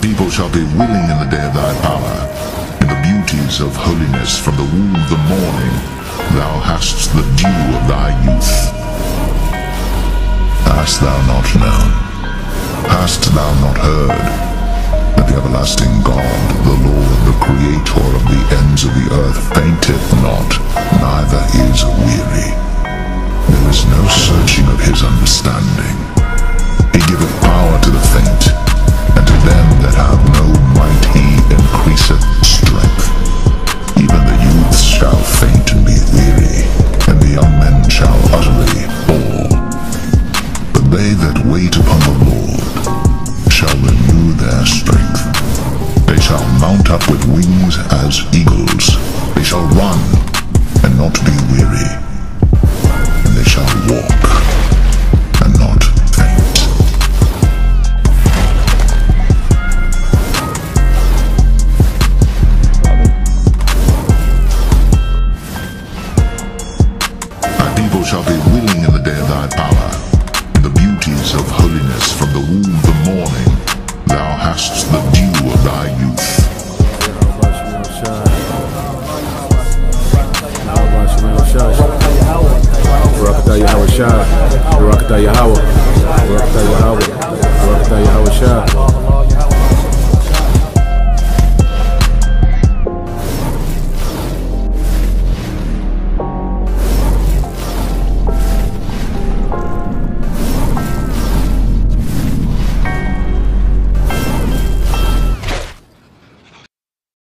people shall be willing in the day of thy power, in the beauties of holiness from the womb of the morning. Thou hast the dew of thy youth. Hast thou not known? Hast thou not heard? That the everlasting God, the Lord, the Creator of the ends of the earth, fainteth not, neither is weary. There is no searching of his understanding. They that wait upon the Lord shall renew their strength. They shall mount up with wings as eagles. They shall run and not be weary. And they shall walk and not faint. Thy people shall be willing in the day of thy power, Past the view of thy youth. Barakatah Yahweh Shah. Barakatah Yahweh. Barakatah Yahweh. Barakatah Yahweh Shah.